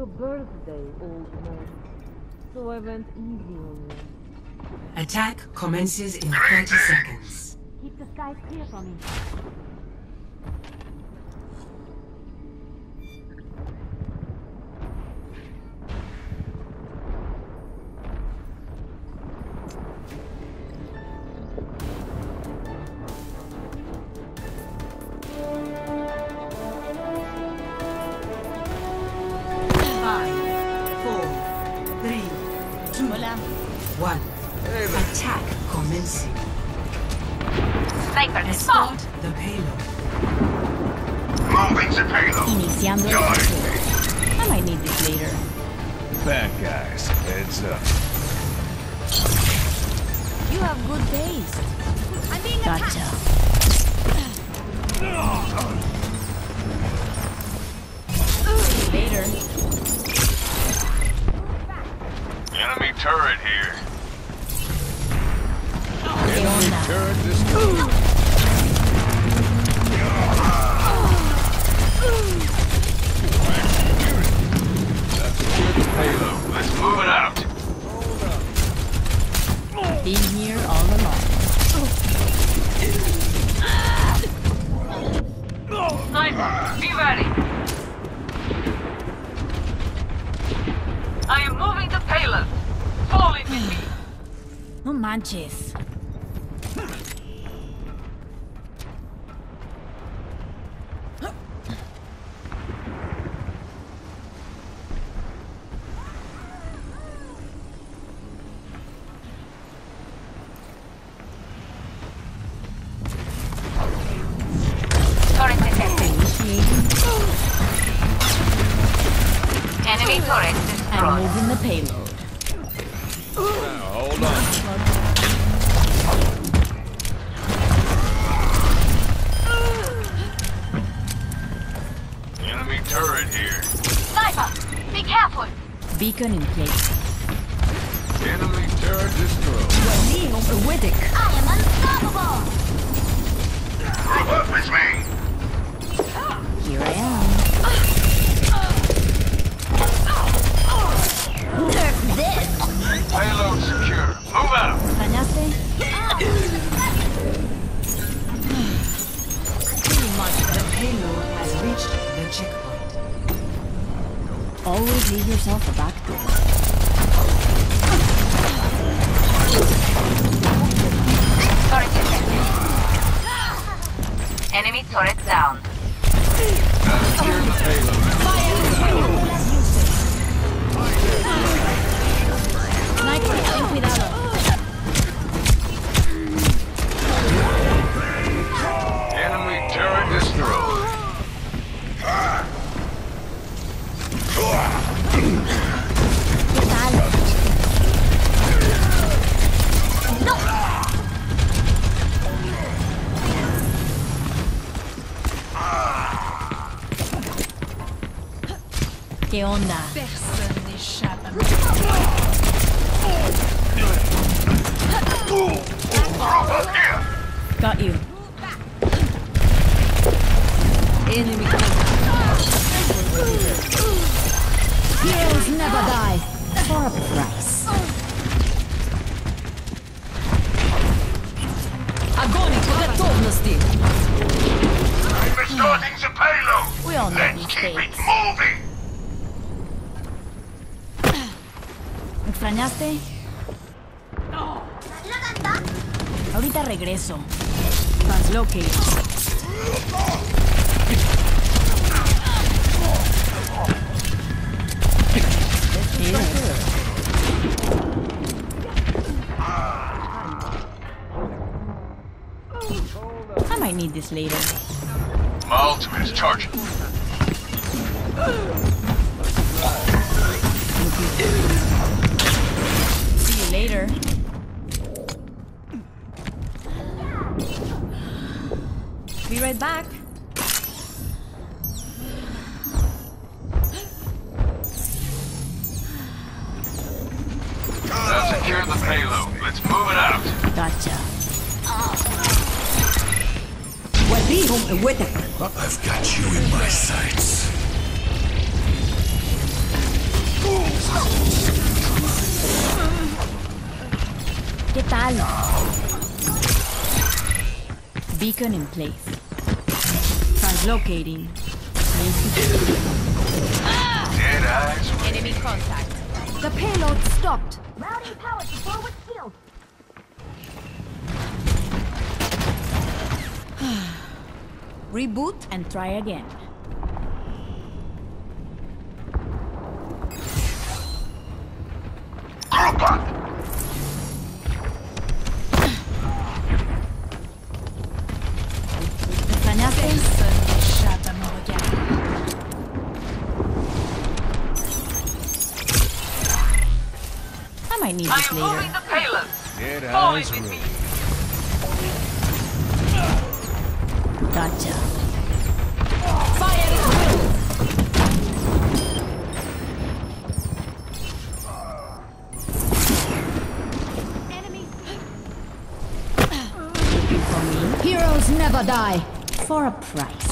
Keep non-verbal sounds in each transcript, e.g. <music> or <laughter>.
Your birthday, old man. So I went easy on you. Attack commences in 30 seconds. Keep the skies clear for me. You have good taste. I'm being Gotcha. Later. Enemy turret here. ¿Qué onda? Turret destroyed. Let's move it out. Been here all along. Sniper, be ready. I am moving the payload. Fall in with me. <sighs> No manches. Beacon in Got you. Enemy Heroes never die. For a price. Огонь по готовности! I'm restarting the payload. We all make Let's keep it mistakes. moving. ¿Me extrañaste? Ahorita regreso. Translocate. I might need this later. My ultimate is charging. See you later. Be right back. Let's move it out. Gotcha. I've got you in my sights. Beacon in place. Translocating. Dead eyes. Enemy contact. The payload stopped. Routing power to forward field. <sighs> Reboot and try again. Group I might need this later. the payload. Dead eyes roll. Gotcha. Heroes never die. For a price.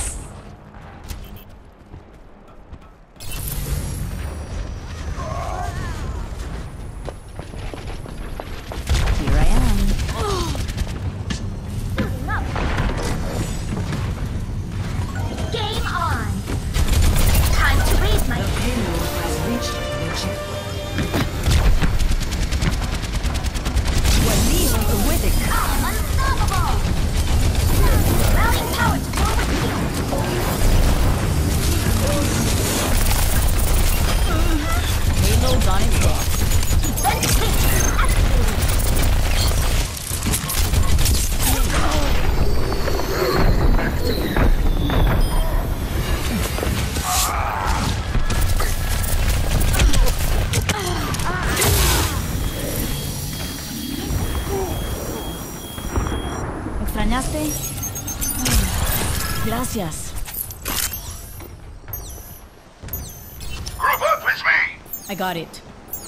I got it.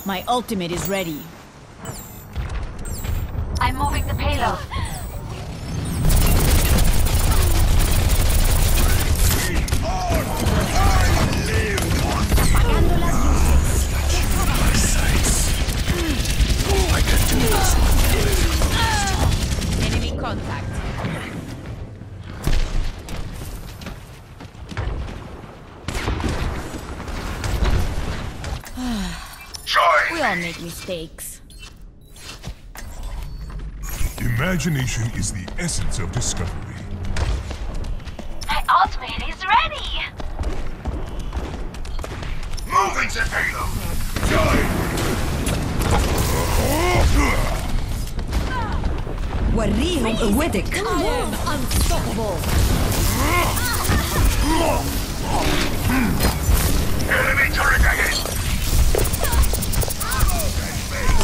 My ultimate is ready. I'm moving the payload. Enemy contact. All make mistakes. Imagination is the essence of discovery. My ultimate is ready. Moving the payload. Join. Warrior Awedic. Unstoppable. Enemy turret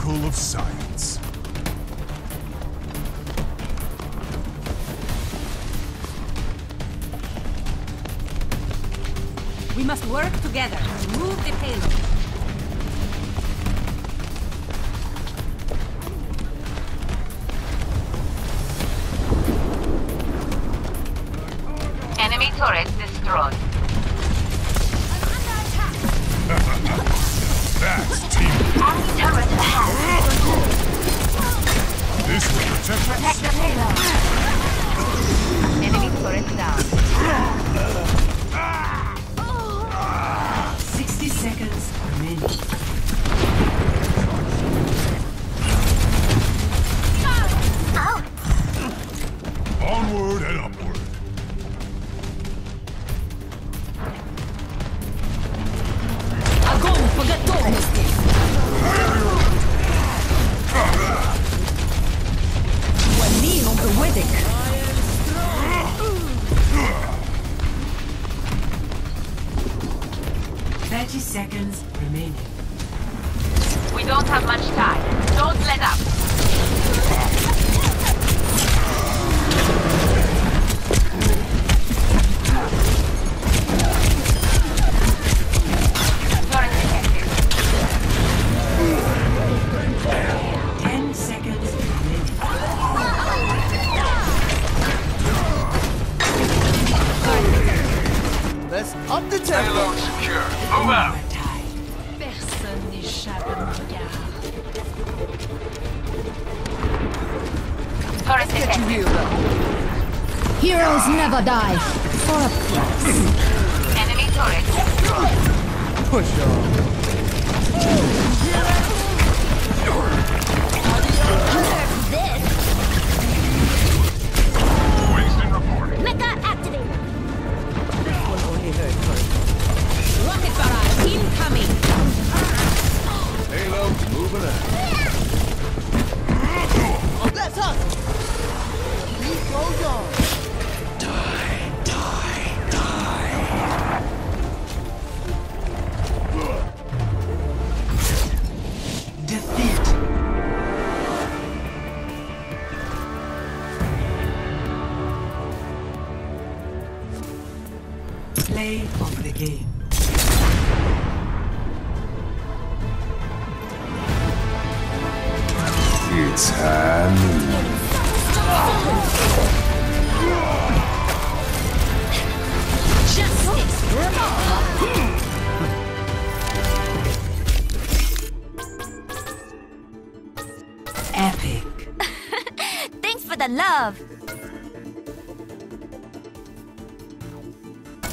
miracle of science. We must work together. To move the payload. Enemy turret destroyed. Protect. The payload. Enemy turret down. Never die. For a price. Enemy turret. Push on.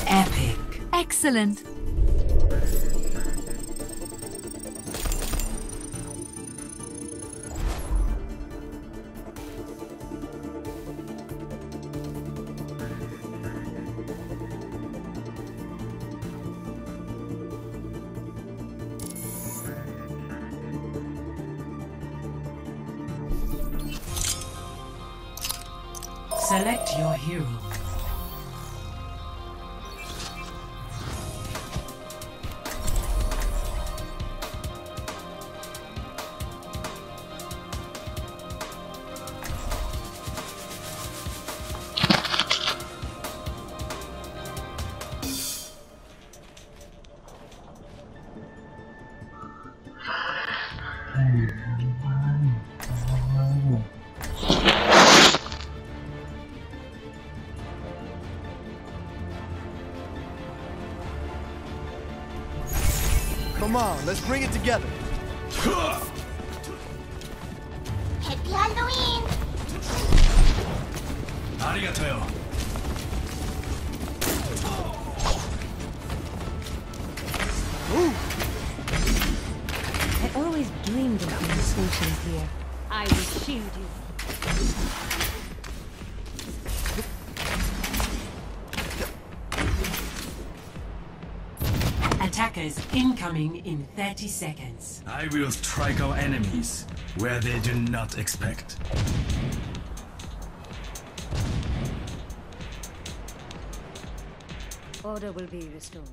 Epic. Excellent. Come on, let's bring it together. Attackers incoming in 30 seconds. I will strike our enemies where they do not expect. Order will be restored.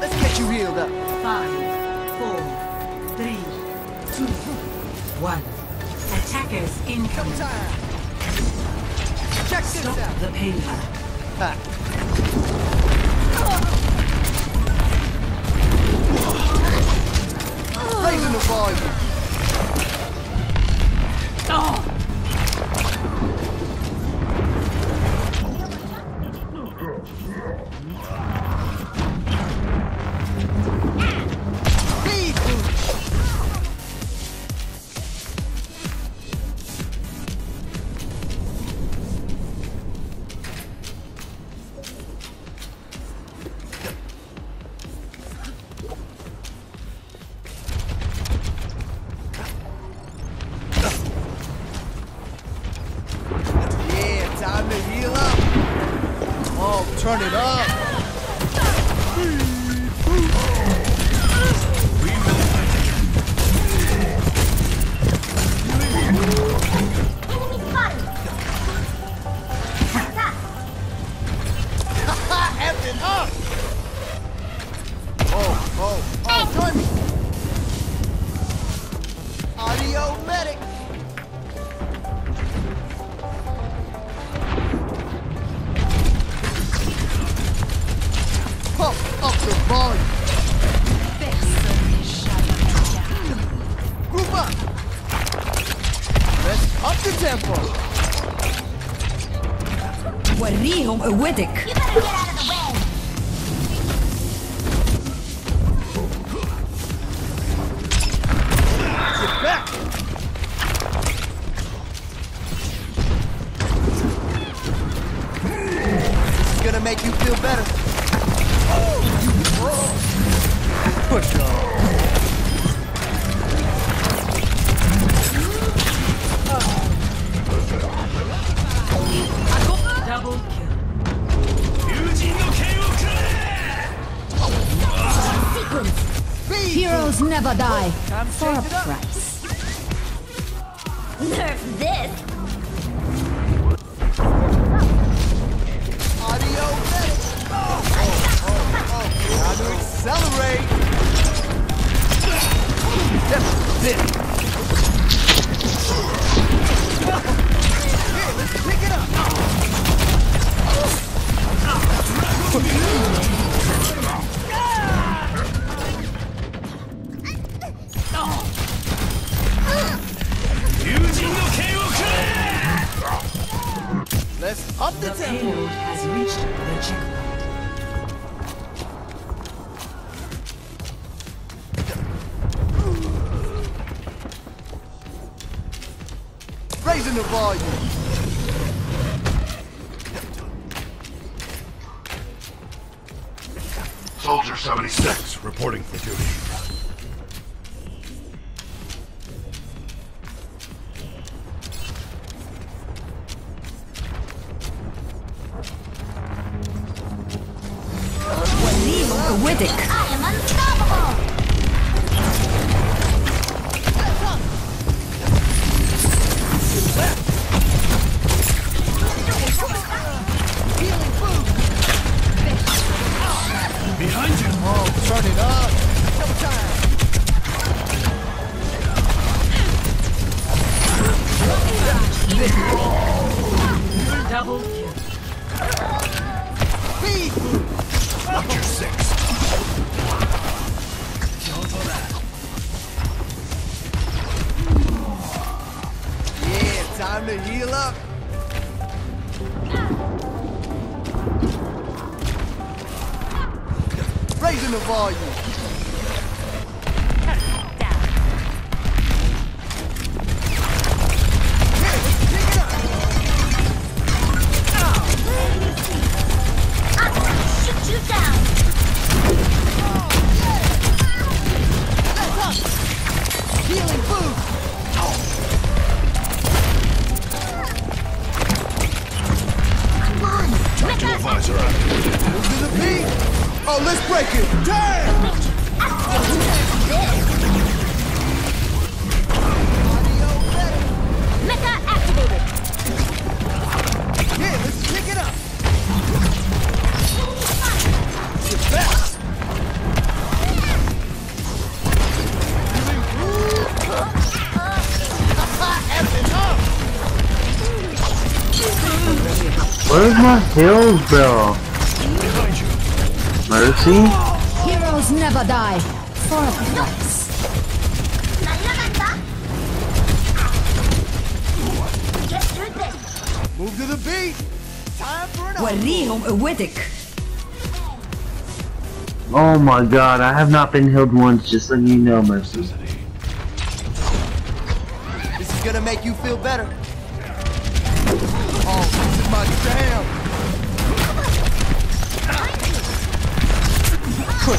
Let's get you healed up. Five, four, three, two, one. Attackers incoming. Time. Check this Stop out. the payload. Ha. Raising the volume. Never die Time for a change it up. price Nerf this. Audio medic. Oh, oh, oh, oh. Time to accelerate. That's it. Here, let's pick it up. Oh, oh, oh. Up the The tempo. payload has reached the checkpoint. Raising the volume. Soldier 76, reporting for duty. Mercy? Heroes never die for a price. Move to the beat. Oh my god, I have not been healed once, just letting you know, Mercy. This is gonna make you feel better.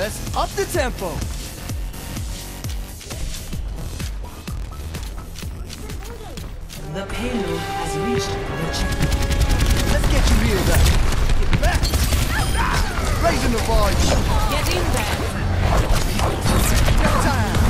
Let's up the tempo. The payload has reached the checkpoint. Let's get you healed up. Get back. Raising the volume. Get in there. Time.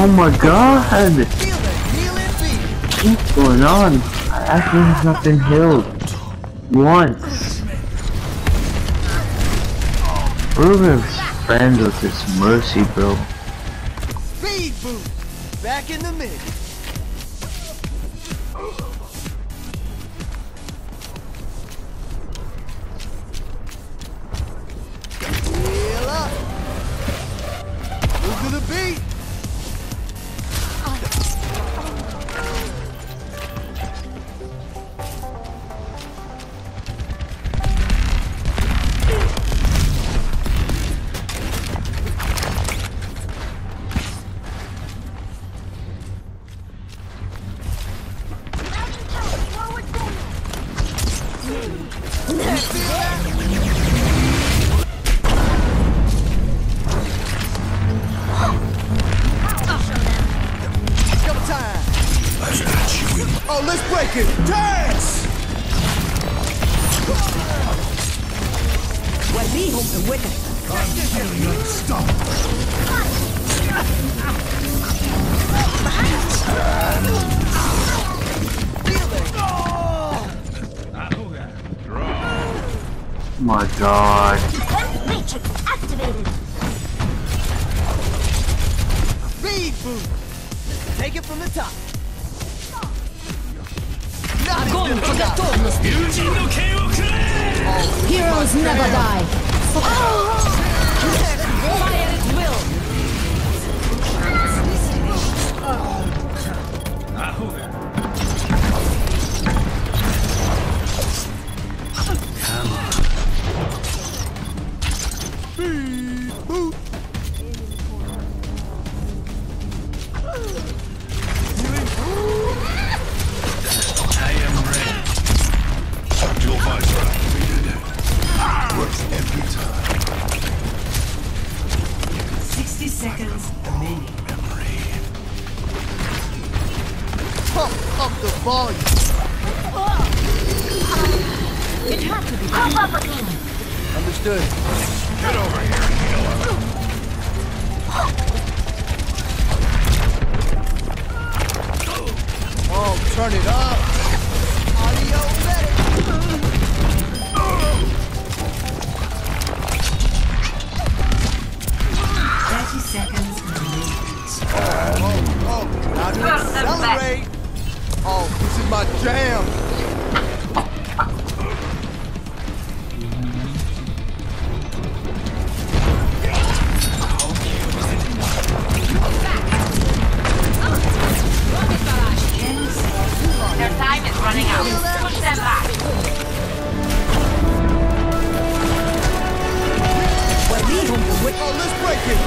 Oh my god! What's going on? I actually have not been healed. Once. Ruben's friends with this mercy, bro. Speed boost. Back in the mix. Oh, let's break it. Dance. Heroes never die. Get over here. Oh, turn it up. Thirty seconds remaining. Oh, now to accelerate. Oh, this is my jam. Running out. Push them back. Oh, let's break it.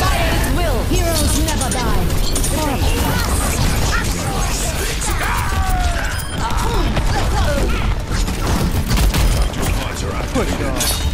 Fire at will. Heroes never die. Dual visor Put activated. it on.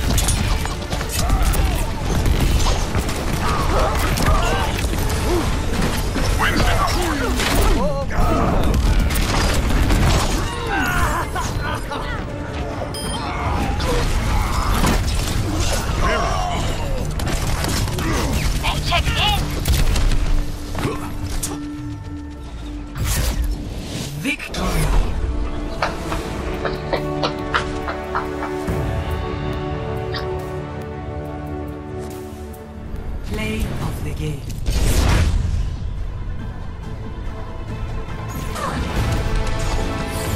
Play of the game.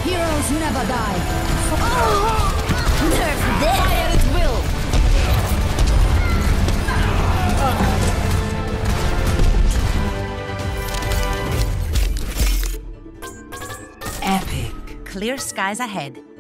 Heroes never die. Clear skies ahead.